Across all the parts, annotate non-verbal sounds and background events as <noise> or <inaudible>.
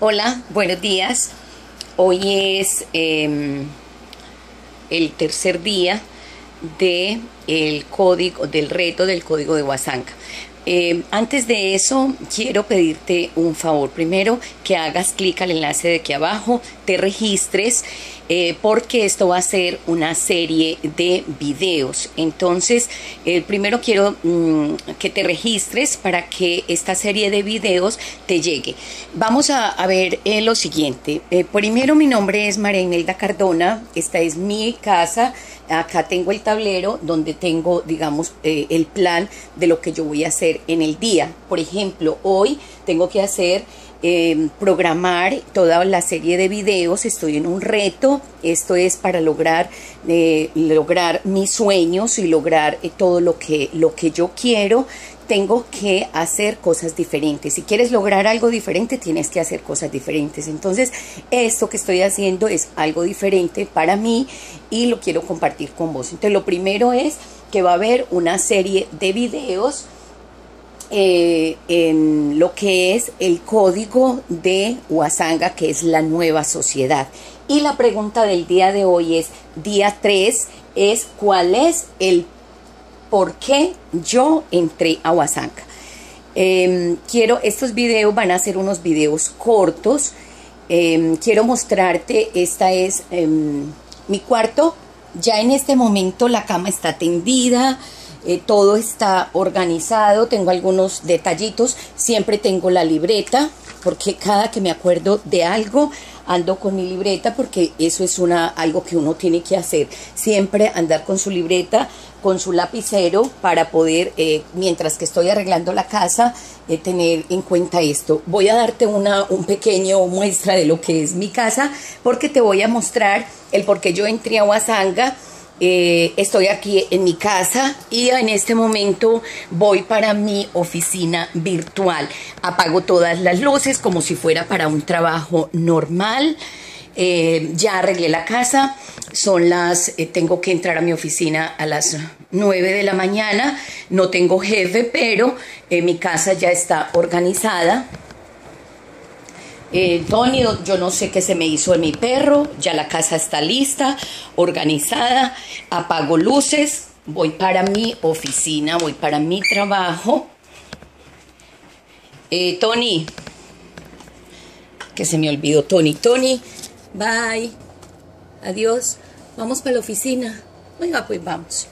Hola, buenos días. Hoy es em, el tercer día de el código del reto del código de Huasanca. Em, antes de eso, quiero pedirte un favor. Primero, que hagas clic al enlace de aquí abajo, te registres eh, porque esto va a ser una serie de videos. Entonces, eh, primero quiero mm, que te registres para que esta serie de videos te llegue. Vamos a, ver eh, lo siguiente. primero, mi nombre es María Imelda Cardona. Esta es mi casa. Acá tengo el tablero donde tengo, digamos, el plan de lo que yo voy a hacer en el día. Por ejemplo, hoy tengo que hacer Em, programar toda la serie de videos, estoy en un reto, esto es para lograr, eh, lograr mis sueños y lograr eh, todo lo que, lo que yo quiero, tengo que hacer cosas diferentes. Si quieres lograr algo diferente, tienes que hacer cosas diferentes. Entonces, esto que estoy haciendo es algo diferente para mí y lo quiero compartir con vos. Entonces, lo primero es que va a haber una serie de videos eh, en lo que es el código de Huasanga, que es la nueva sociedad. Y la pregunta del día de hoy es, día 3, es cuál es el por qué yo entré a Huasanga. Em, quiero, estos videos van a ser unos videos cortos. Em, quiero mostrarte, esta es em, mi cuarto. Ya en este momento la cama está tendida, eh, todo está organizado, tengo algunos detallitos, siempre tengo la libreta, porque cada que me acuerdo de algo, ando con mi libreta, porque eso es una, algo que uno tiene que hacer, siempre andar con su libreta, con su lapicero, para poder, eh, mientras que estoy arreglando la casa, eh, tener en cuenta esto. Voy a darte una un pequeño muestra de lo que es mi casa, porque te voy a mostrar el por qué yo entré a Huasanga, eh, estoy aquí en mi casa y en este momento voy para mi oficina virtual. Apago todas las luces como si fuera para un trabajo normal. Eh, ya arreglé la casa, son las, eh, tengo que entrar a mi oficina a las 9 de la mañana, no tengo jefe, pero mi casa ya está organizada. Eh, Tony, yo no sé qué se me hizo en mi perro, ya la casa está lista, organizada, apago luces, voy para mi oficina, voy para mi trabajo. Eh, Tony, que se me olvidó, Tony, Tony, bye, adiós, vamos para la oficina. Venga, pues vamos,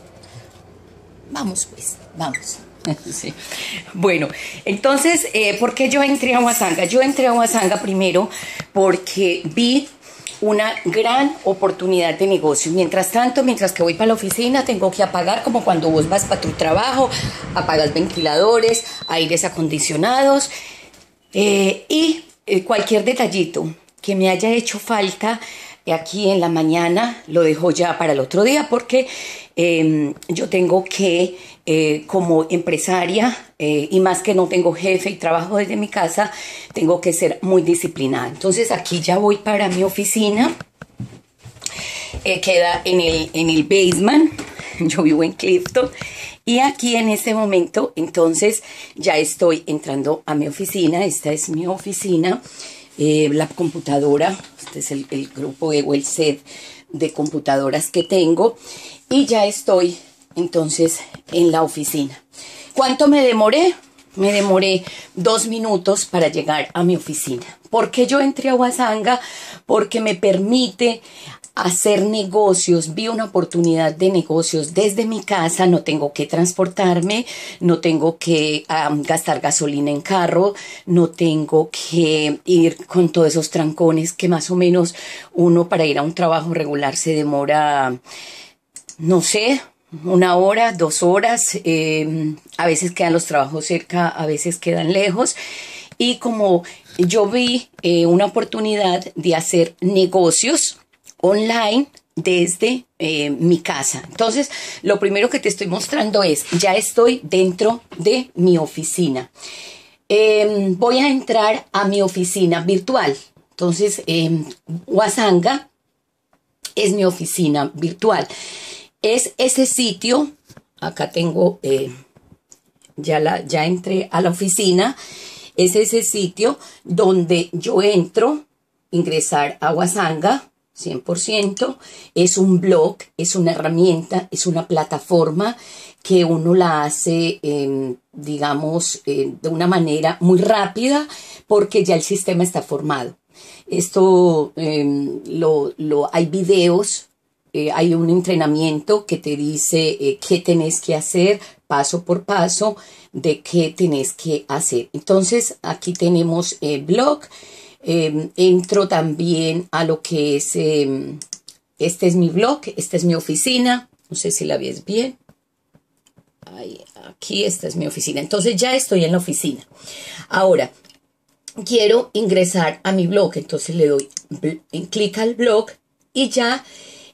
vamos pues, vamos. <laughs> Bueno, entonces, eh, ¿por qué yo entré a Huasanga? Yo entré a Huasanga primero porque vi una gran oportunidad de negocio. Mientras tanto, mientras que voy para la oficina, tengo que apagar como cuando vos vas para tu trabajo, apagas ventiladores, aires acondicionados eh, y eh, cualquier detallito que me haya hecho falta aquí en la mañana lo dejo ya para el otro día porque em, yo tengo que eh, como empresaria eh, y más que no tengo jefe y trabajo desde mi casa, tengo que ser muy disciplinada. Entonces aquí ya voy para mi oficina. Eh, queda en el, en el basement. <laughs> Yo vivo en Clifton. Y aquí en este momento, entonces, ya estoy entrando a mi oficina. Esta es mi oficina. la computadora, este es el, el grupo o el set de computadoras que tengo. Y ya estoy entonces en la oficina. ¿Cuánto me demoré? Me demoré dos minutos para llegar a mi oficina. ¿Por qué yo entré a Huasanga? Porque me permite hacer negocios, vi una oportunidad de negocios desde mi casa, no tengo que transportarme, no tengo que gastar gasolina en carro, no tengo que ir con todos esos trancones que más o menos uno para ir a un trabajo regular se demora, no sé, una hora, dos horas, em, a veces quedan los trabajos cerca, a veces quedan lejos. Y como yo vi eh, una oportunidad de hacer negocios online desde eh, mi casa. Entonces, lo primero que te estoy mostrando es, ya estoy dentro de mi oficina. Em, voy a entrar a mi oficina virtual. Entonces, eh, Wasanga es mi oficina virtual es ese sitio, acá tengo, eh, ya, la, ya entré a la oficina, es ese sitio donde yo entro, ingresar a Wasanga, 100%, es un blog, es una herramienta, es una plataforma que uno la hace, em, digamos, eh, de una manera muy rápida porque ya el sistema está formado. Esto em, lo, lo, hay videos, eh, hay un entrenamiento que te dice eh, qué tenés que hacer paso por paso de qué tenés que hacer. Entonces aquí tenemos el blog Em, entro también a lo que es, em, este es mi blog, esta es mi oficina, no sé si la ves bien. aquí esta es mi oficina. Entonces ya estoy en la oficina. Ahora, quiero ingresar a mi blog, entonces le doy clic al blog y ya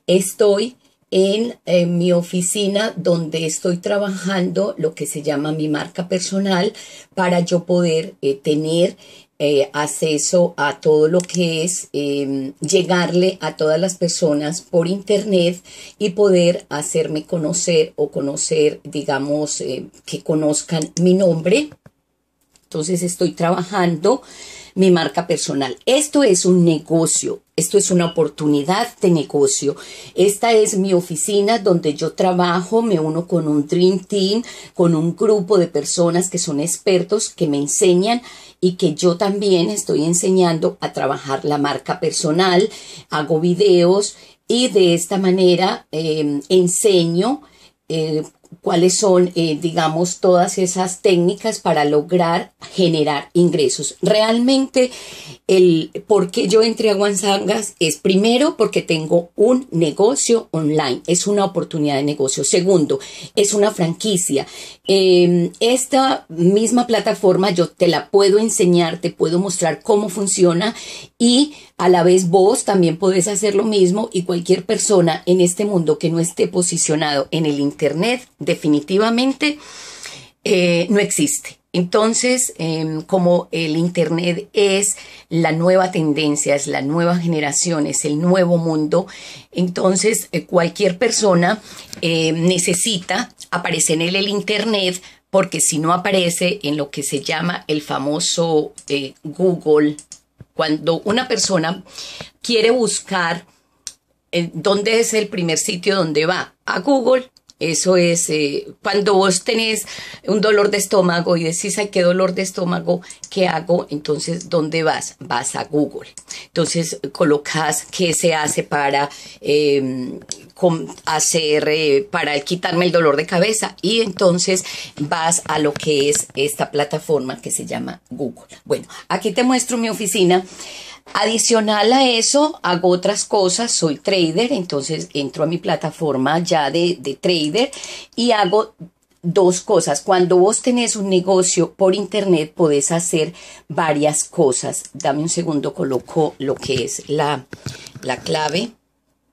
estoy en, mi oficina donde estoy trabajando lo que se llama mi marca personal para yo poder eh, tener eh, acceso a todo lo que es em, llegarle a todas las personas por internet y poder hacerme conocer o conocer, digamos, eh, que conozcan mi nombre. Entonces estoy trabajando mi marca personal. Esto es un negocio, esto es una oportunidad de negocio. Esta es mi oficina donde yo trabajo, me uno con un Dream Team, con un grupo de personas que son expertos, que me enseñan y que yo también estoy enseñando a trabajar la marca personal, hago videos y de esta manera eh, enseño eh, cuáles son, eh, digamos, todas esas técnicas para lograr generar ingresos. Realmente, el por qué yo entré a Guanzangas es primero porque tengo un negocio online, es una oportunidad de negocio. Segundo, es una franquicia. Em, esta misma plataforma yo te la puedo enseñar, te puedo mostrar cómo funciona y a la vez vos también podés hacer lo mismo y cualquier persona en este mundo que no esté posicionado en el Internet definitivamente eh, no existe. Entonces, em, como el Internet es la nueva tendencia, es la nueva generación, es el nuevo mundo, entonces eh, cualquier persona eh, necesita aparecer en el Internet porque si no aparece en lo que se llama el famoso Google, cuando una persona quiere buscar dónde es el primer sitio donde va, a Google, eso es eh, cuando vos tenés un dolor de estómago y decís, ay, qué dolor de estómago, ¿qué hago? Entonces, ¿dónde vas? Vas a Google. Entonces, colocas qué se hace para em, hacer, para quitarme el dolor de cabeza y entonces vas a lo que es esta plataforma que se llama Google. Bueno, aquí te muestro mi oficina. Adicional a eso, hago otras cosas, soy trader, entonces entro a mi plataforma ya de, trader y hago dos cosas. Cuando vos tenés un negocio por internet, podés hacer varias cosas. Dame un segundo, coloco lo que es la, la clave.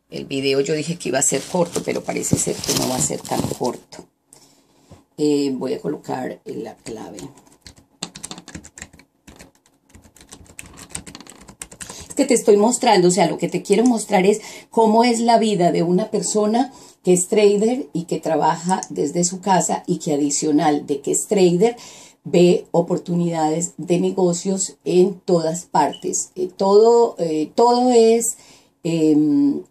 El video yo dije que iba a ser corto, pero parece ser que no va a ser tan corto. Eh, voy a colocar la clave. que te estoy mostrando, o sea, lo que te quiero mostrar es cómo es la vida de una persona que es trader y que trabaja desde su casa y que adicional de que es trader, ve oportunidades de negocios en todas partes. Eh, todo, eh, todo es em,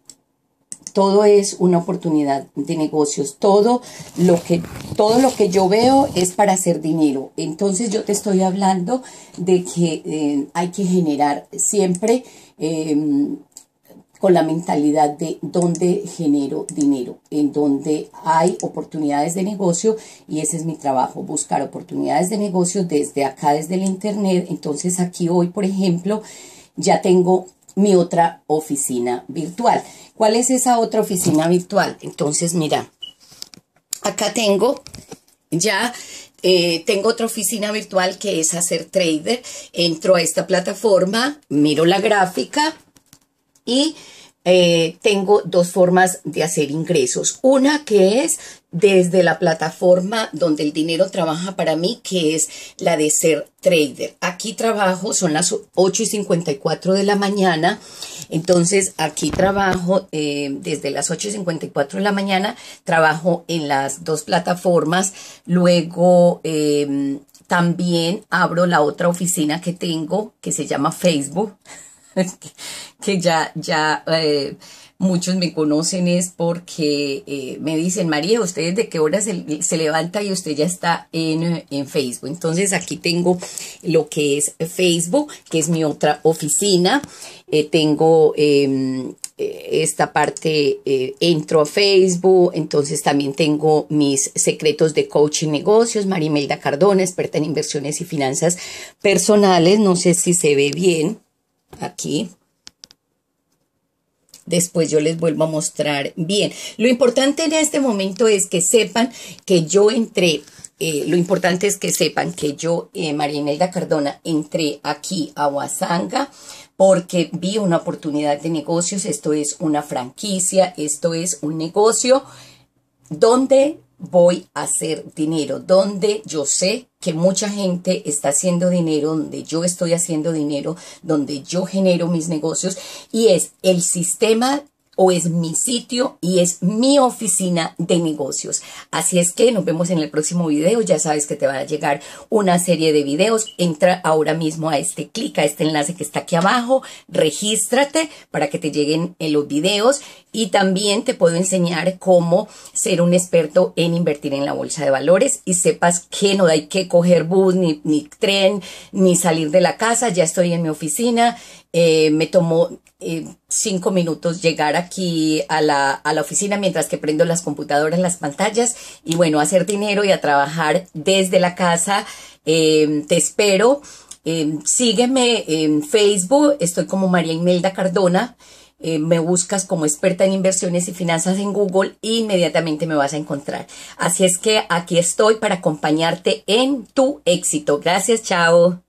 todo es una oportunidad de negocios, todo lo que todo lo que yo veo es para hacer dinero. Entonces yo te estoy hablando de que eh, hay que generar siempre em, con la mentalidad de dónde genero dinero, en donde hay oportunidades de negocio y ese es mi trabajo, buscar oportunidades de negocio desde acá, desde el internet. Entonces aquí hoy, por ejemplo, ya tengo mi otra oficina virtual. ¿Cuál es esa otra oficina virtual? Entonces, mira, acá tengo ya eh, tengo otra oficina virtual que es hacer trader. Entro a esta plataforma, miro la gráfica y eh, tengo dos formas de hacer ingresos. Una que es desde la plataforma donde el dinero trabaja para mí, que es la de ser trader. Aquí trabajo, son las 8 y 54 de la mañana. Entonces, aquí trabajo eh, desde las 8 y 54 de la mañana, trabajo en las dos plataformas. Luego, em, también abro la otra oficina que tengo que se llama Facebook, <laughs> que ya, ya eh, muchos me conocen es porque eh, me dicen, María, ¿usted de qué hora se, levanta y usted ya está en, en Facebook? Entonces aquí tengo lo que es Facebook, que es mi otra oficina. Eh, tengo em, eh, esta parte, entro a Facebook, entonces también tengo mis secretos de coaching negocios, Marimelda Cardona, experta en inversiones y finanzas personales, no sé si se ve bien aquí. Después yo les vuelvo a mostrar bien. Lo importante en este momento es que sepan que yo entré eh, lo importante es que sepan que yo, eh, Marimelda Cardona, entré aquí a Huasanga porque vi una oportunidad de negocios, esto es una franquicia, esto es un negocio donde voy a hacer dinero, donde yo sé que mucha gente está haciendo dinero, donde yo estoy haciendo dinero, donde yo genero mis negocios y es el sistema o es mi sitio y es mi oficina de negocios. Así es que nos vemos en el próximo video. Ya sabes que te van a llegar una serie de videos. Entra ahora mismo a este, clic a este enlace que está aquí abajo, regístrate para que te lleguen los videos y también te puedo enseñar cómo ser un experto en invertir en la bolsa de valores y sepas que no hay que coger bus, ni tren, ni salir de la casa. Ya estoy en mi oficina. Eh, me tomó eh, cinco minutos llegar aquí a la, a la oficina mientras que prendo las computadoras, las pantallas y bueno, hacer dinero y a trabajar desde la casa. Eh, te espero. Eh, sígueme en Facebook, estoy como María Imelda Cardona. me buscas como experta en inversiones y finanzas en Google e inmediatamente me vas a encontrar. Así es que aquí estoy para acompañarte en tu éxito. Gracias, chao.